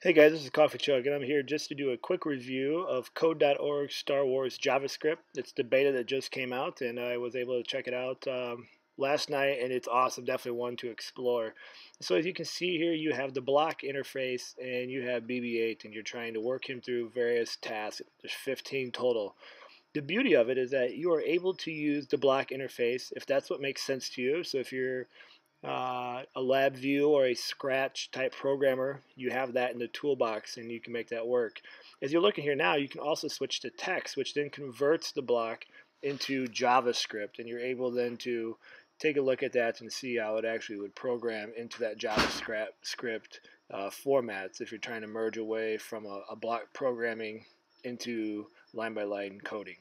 Hey guys, this is Coffee Chug, and I'm here just to do a quick review of Code.org Star Wars JavaScript. It's the beta that just came out, and I was able to check it out um, last night, and it's awesome. Definitely one to explore. So as you can see here, you have the block interface, and you have BB-8, and you're trying to work him through various tasks. There's 15 total. The beauty of it is that you are able to use the block interface if that's what makes sense to you. So if you're uh, a LabVIEW or a Scratch type programmer, you have that in the toolbox and you can make that work. As you're looking here now, you can also switch to text, which then converts the block into JavaScript, and you're able then to take a look at that and see how it actually would program into that JavaScript uh, formats if you're trying to merge away from a, a block programming into line by line coding.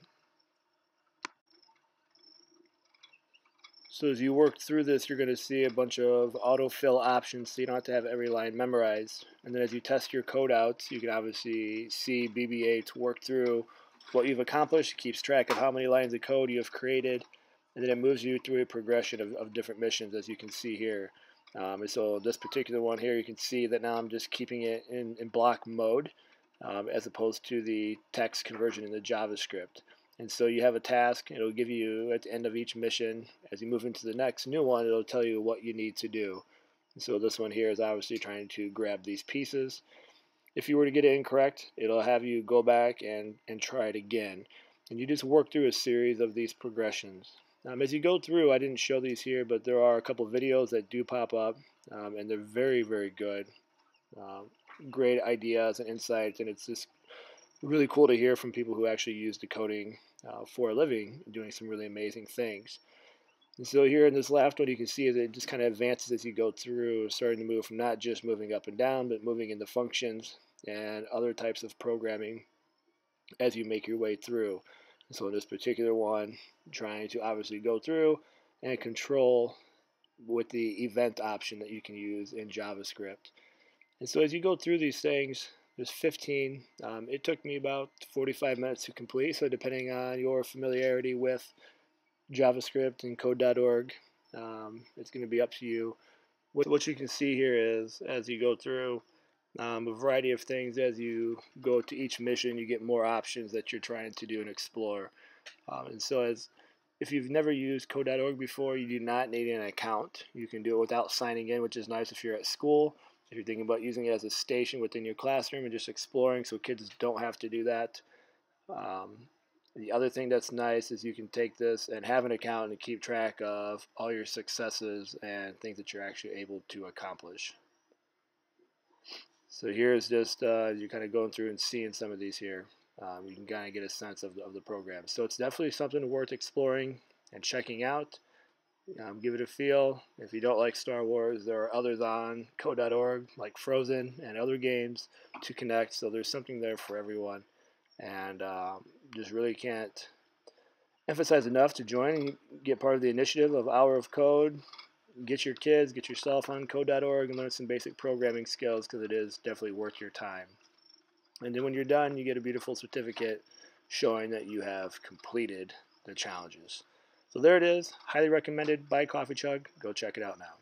So as you work through this, you're going to see a bunch of autofill options, so you don't have to have every line memorized. And then as you test your code out, you can obviously see BB-8 work through what you've accomplished. It keeps track of how many lines of code you have created, and then it moves you through a progression of, of different missions, as you can see here. Um, and so this particular one here, you can see that now I'm just keeping it in, in block mode, um, as opposed to the text conversion in the JavaScript. And so you have a task, it'll give you at the end of each mission, as you move into the next new one, it'll tell you what you need to do. And so this one here is obviously trying to grab these pieces. If you were to get it incorrect, it'll have you go back and, and try it again. And you just work through a series of these progressions. Um, as you go through, I didn't show these here, but there are a couple videos that do pop up, um, and they're very, very good. Um, great ideas and insights, and it's just really cool to hear from people who actually use decoding uh, for a living, doing some really amazing things. And so here in this last one, you can see that it just kind of advances as you go through, starting to move from not just moving up and down, but moving into functions and other types of programming as you make your way through. And so in this particular one, trying to obviously go through and control with the event option that you can use in JavaScript. And so as you go through these things, there's 15. Um, it took me about 45 minutes to complete, so depending on your familiarity with JavaScript and code.org, um, it's going to be up to you. What, what you can see here is as you go through um, a variety of things, as you go to each mission, you get more options that you're trying to do and explore. Um, and so as if you've never used code.org before, you do not need an account. You can do it without signing in, which is nice if you're at school. If you're thinking about using it as a station within your classroom and just exploring so kids don't have to do that. Um, the other thing that's nice is you can take this and have an account and keep track of all your successes and things that you're actually able to accomplish. So here's just uh, you're kind of going through and seeing some of these here. Um, you can kind of get a sense of the, of the program. So it's definitely something worth exploring and checking out. Um, give it a feel. If you don't like Star Wars, there are others on code.org like Frozen and other games to connect. So there's something there for everyone. And um, just really can't emphasize enough to join and get part of the initiative of Hour of Code. Get your kids, get yourself on code.org and learn some basic programming skills because it is definitely worth your time. And then when you're done, you get a beautiful certificate showing that you have completed the challenges. So there it is. Highly recommended by Coffee Chug. Go check it out now.